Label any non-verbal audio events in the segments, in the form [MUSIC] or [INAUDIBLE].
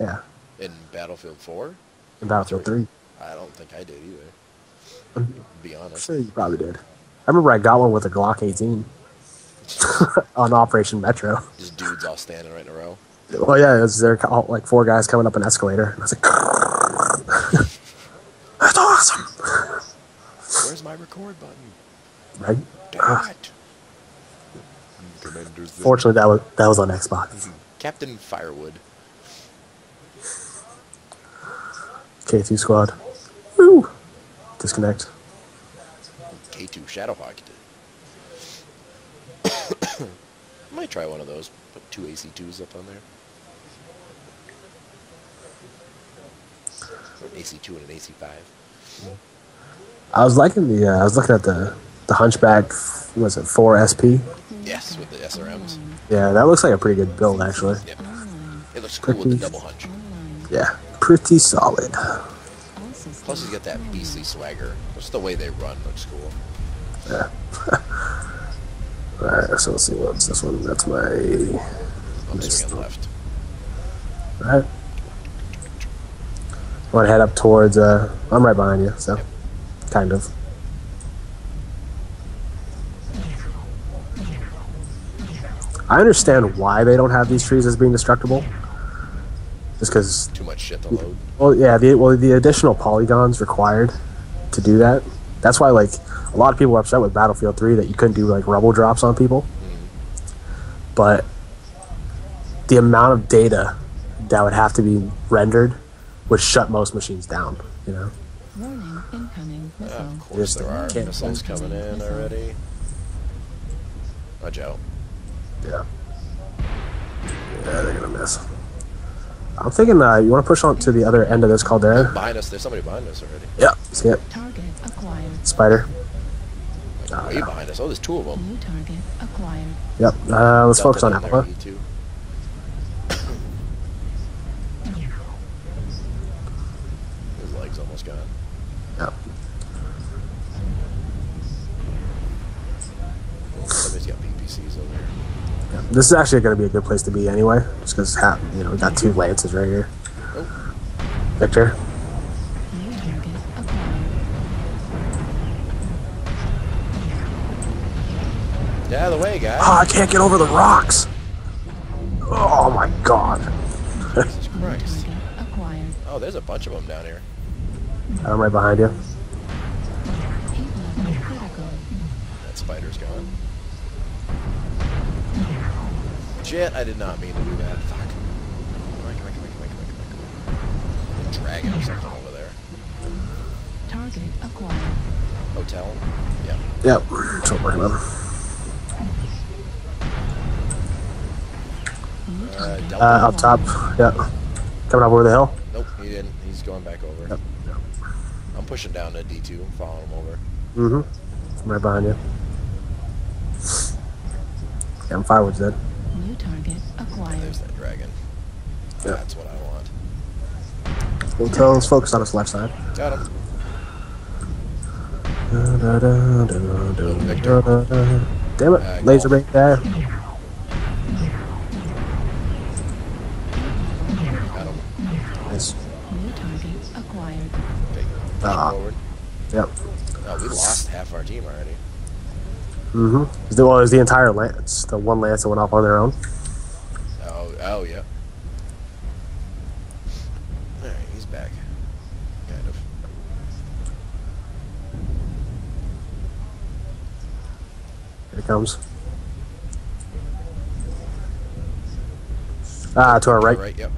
Yeah, In Battlefield 4? in Battlefield 3. I don't think I did either. To be honest. sure you probably did. I remember I got one with a Glock 18 [LAUGHS] on Operation Metro. Just dudes all standing right in a row. Well, yeah, it was there all, like four guys coming up an escalator. And I was like, [LAUGHS] that's awesome, Where's my record button? right? Damn ah. it. Commander's the- Fortunately, that was that was on Xbox. Mm-hmm. Captain Firewood. K2 squad. Woo! Disconnect. K2 Shadowhawk did. [COUGHS] Might try one of those. Put two AC2s up on there. AC2 and an AC5. I was liking the. Uh, I was looking at the the Hunchback. Was it four SP? Yes, with the SRMs. Yeah, that looks like a pretty good build actually. Yep. It looks cool with the double hunch. Yeah, pretty solid. Plus, he's got that beastly swagger. Just the way they run looks cool. [LAUGHS] Yeah. All right, so let's see what's this one. That's my. I'm swinging left. All right. Want to head up towards? Uh, I'm right behind you, so Yep. kind of. I understand why they don't have these trees as being destructible. Just because, Too much shit to load. well, yeah, the well the additional polygons required to do that. That's why, like, a lot of people are upset with Battlefield 3 that you couldn't do like rubble drops on people. Mm-hmm. But the amount of data that would have to be rendered would shut most machines down. You know. Warning, incoming missile. of course, Just there are can't- missiles coming in already. Watch out. Yeah. Yeah, they're gonna miss. I'm thinking uh, you want to push on to the other end of this caldera. Behind us, there's somebody behind us already. Yeah, see it? Target acquired. Spider. Like, way behind us. Oh, there's two of them. New target acquired. Yep. Uh, let's focus on Dumping in there, Alpha. His leg's almost gone. Yep. Oh, somebody's got PPCs over here. Yeah. This is actually going to be a good place to be anyway, just because you know we got two lances right here. Victor. Get out of the way, guys. Oh, I can't get over the rocks. Oh my god. Jesus Christ. Oh, there's a bunch of them down here. I'm right behind you. Heat level critical. That spider's gone. Shit, I did not mean to do that. Fuck. Come on, come on, come on, come on, come on, come on. Dragon or something over there. Target acquired. Hotel? Yeah. Yep. That's what we're working on. Uh. Uh, up top. Yeah. Coming up over the hill. Nope, he didn't. He's going back over. Yep. I'm pushing down to D2, I'm following him over. Mm-hmm. I'm right behind you. Yeah, I'm firewood's dead. New target acquired. There's that dragon. Yeah. That's what I want. Hotel, let's focus on his left side. Got him. Damn Uh, it, laser golf. right there. Got him. Nice. New target acquired. Okay. Ah. Forward. Yep. Oh, we lost half our team already. Mm-hmm. Well, it was the entire lance. The one lance that went off on their own. Oh, oh, yeah. Alright, he's back. Kind of. Here it comes. Ah, to our right. Right, yep.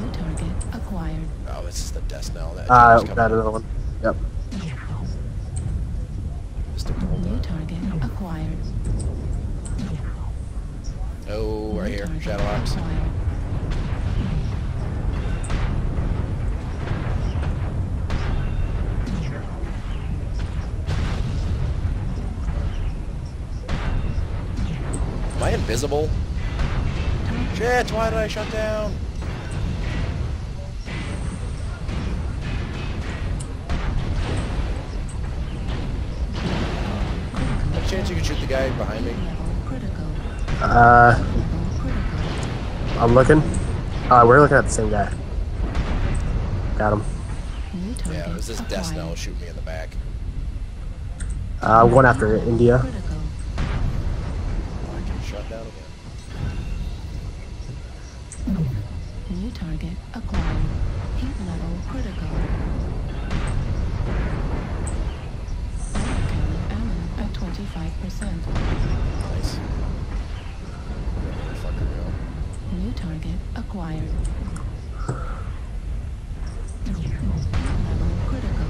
New target acquired. Oh, this is the death knell. That Ah, dragon's got another one. Yep. Target acquired. Oh, right here. Shadow Ops. Am I invisible? Shit, why did I shut down? Chance you can shoot the guy behind me? Critical. Uh, I'm looking. Uh, we're looking at the same guy. Got him. Yeah, it was this Death acquired. Shoot me in the back. Uh, one after India. Critical. I get shot down again. New target acquired. Heat level critical. 25%. Nice. Fucker go. New target acquired. Critical.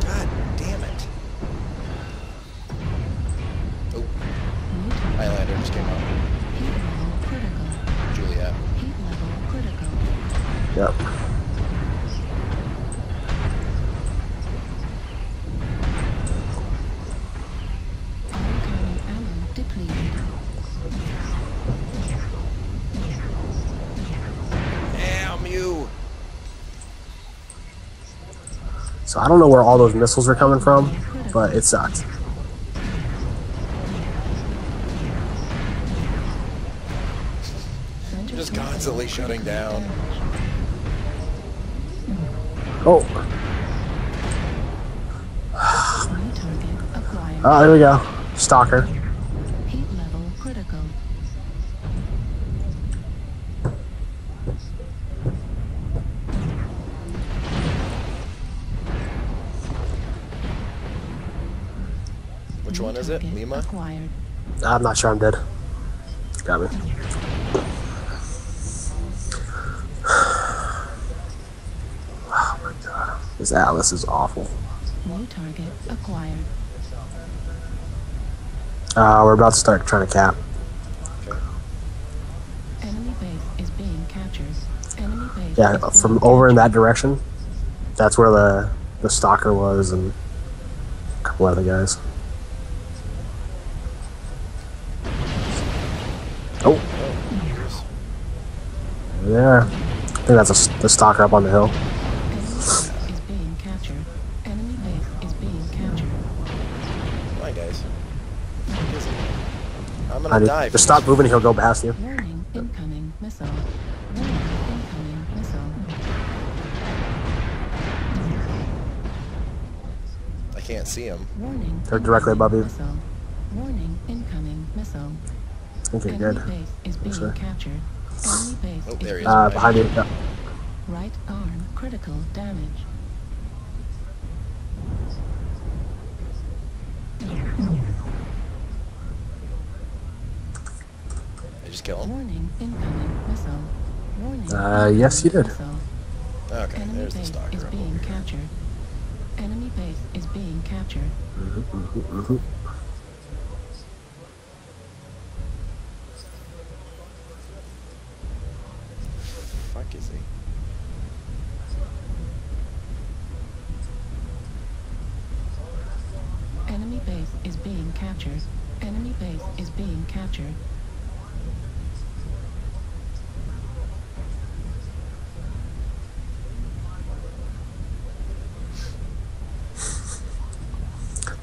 God damn it. Oh, Highlander just came out. heat level critical. Juliet. Heat level critical. Yep. So I don't know where all those missiles are coming from, but it. Center Just constantly shutting down. Oh, New target [SIGHS] acquired. oh, there we go. Stalker. Which one is it? target Lima? Acquired. I'm not sure I'm dead. Got me. Oh my god. This Atlas is awful. New target acquired. Uh, we're about to start trying to cap. Okay. Enemy base is being captured. Enemy base Yeah, from being over in that direction. That's where the the stalker was and a couple other guys. Oh, there. I think that's a s the stalker up on the hill. Enemy base is being captured. Enemy base is being captured. Come on, guys. What is it? I'm gonna die. just stop moving, he'll go past you. Warning, incoming missile. Warning, incoming missile. I can't see him. Warning. They're directly above you. Missile. Warning, incoming missile. I Enemy good. base is being Sure. captured. Enemy base Oh, is there he is. Uh, behind you. Yeah. Right arm critical damage. I just kill him. Warning, incoming missile. Warning. Uh, yes, you did. Missile. Okay, Enemy there's the base stalker. is being captured. Enemy base is being captured. Mhm. Fuck is he? Enemy base is being captured. Enemy base is being captured.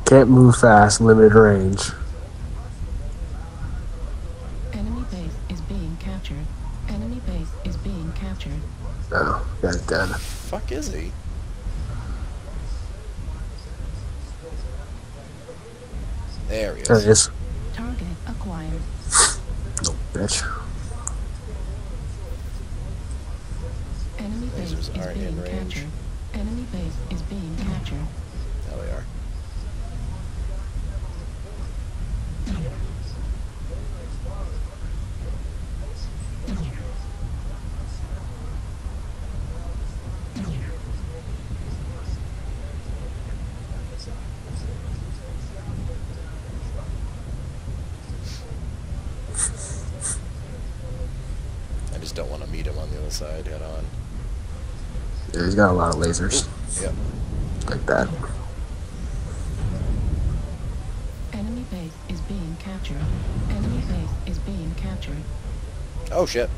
Can't move fast, limited range. Enemy base is being captured. Enemy base is being captured. Oh, guy's dead. Fuck is he? There he is. There he is. Target acquired. No bitch. Enemy base Lasers is aren't in being range. captured. Enemy base is being captured. There we are. I just don't want to meet him on the other side head on. Yeah, he's got a lot of lasers. Yep. Like that. Enemy base is being captured. Enemy base is being captured. Oh shit.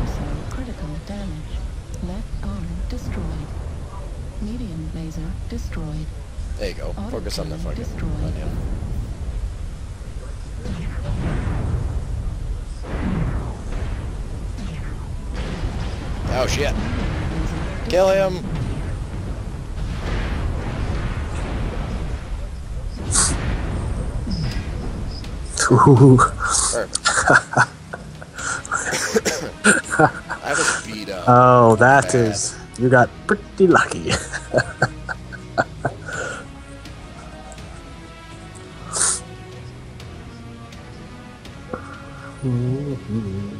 Also critical damage. Left arm destroyed. Medium laser destroyed. There you go. Focus on the fucking Destroyed. on Oh shit. Kill him! Ooh. [LAUGHS] I was beat up. Oh, that Bad. is. You got pretty lucky. [LAUGHS] [LAUGHS] Hmm.